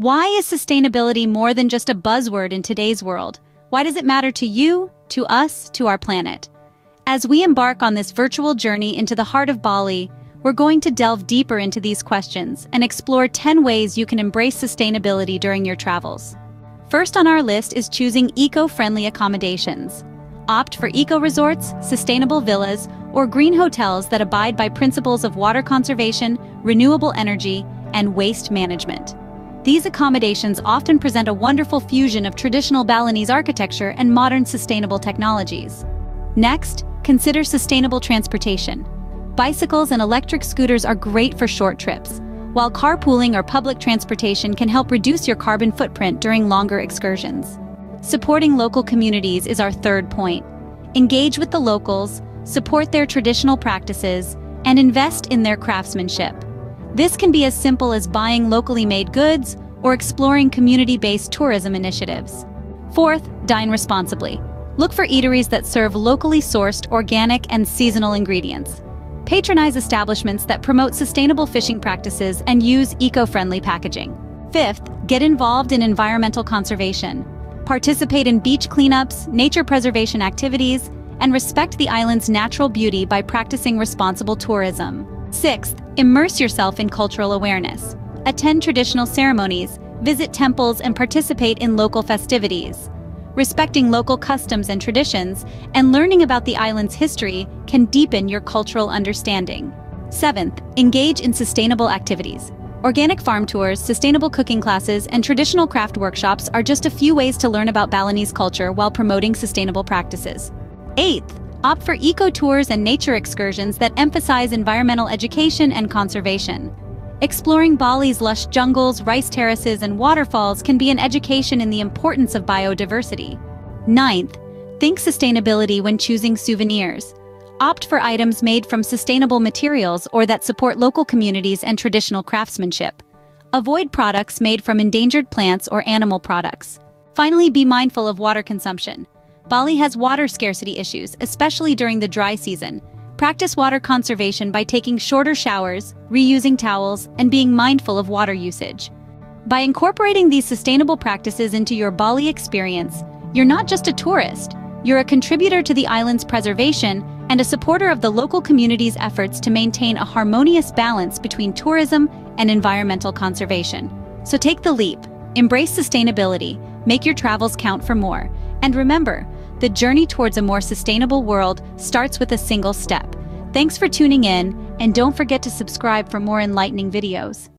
Why is sustainability more than just a buzzword in today's world? Why does it matter to you, to us, to our planet? As we embark on this virtual journey into the heart of Bali, we're going to delve deeper into these questions and explore 10 ways you can embrace sustainability during your travels. First on our list is choosing eco-friendly accommodations. Opt for eco-resorts, sustainable villas, or green hotels that abide by principles of water conservation, renewable energy, and waste management. These accommodations often present a wonderful fusion of traditional Balinese architecture and modern sustainable technologies. Next, consider sustainable transportation. Bicycles and electric scooters are great for short trips, while carpooling or public transportation can help reduce your carbon footprint during longer excursions. Supporting local communities is our third point. Engage with the locals, support their traditional practices, and invest in their craftsmanship. This can be as simple as buying locally made goods or exploring community-based tourism initiatives. Fourth, dine responsibly. Look for eateries that serve locally sourced organic and seasonal ingredients. Patronize establishments that promote sustainable fishing practices and use eco-friendly packaging. Fifth, get involved in environmental conservation. Participate in beach cleanups, nature preservation activities, and respect the island's natural beauty by practicing responsible tourism. Sixth, immerse yourself in cultural awareness. Attend traditional ceremonies, visit temples and participate in local festivities. Respecting local customs and traditions and learning about the island's history can deepen your cultural understanding. Seventh, engage in sustainable activities. Organic farm tours, sustainable cooking classes, and traditional craft workshops are just a few ways to learn about Balinese culture while promoting sustainable practices. Eighth, opt for eco-tours and nature excursions that emphasize environmental education and conservation. Exploring Bali's lush jungles, rice terraces, and waterfalls can be an education in the importance of biodiversity. Ninth, think sustainability when choosing souvenirs. Opt for items made from sustainable materials or that support local communities and traditional craftsmanship. Avoid products made from endangered plants or animal products. Finally, be mindful of water consumption. Bali has water scarcity issues, especially during the dry season. Practice water conservation by taking shorter showers, reusing towels, and being mindful of water usage. By incorporating these sustainable practices into your Bali experience, you're not just a tourist, you're a contributor to the island's preservation and a supporter of the local community's efforts to maintain a harmonious balance between tourism and environmental conservation. So take the leap, embrace sustainability, make your travels count for more, and remember, the journey towards a more sustainable world starts with a single step. Thanks for tuning in, and don't forget to subscribe for more enlightening videos.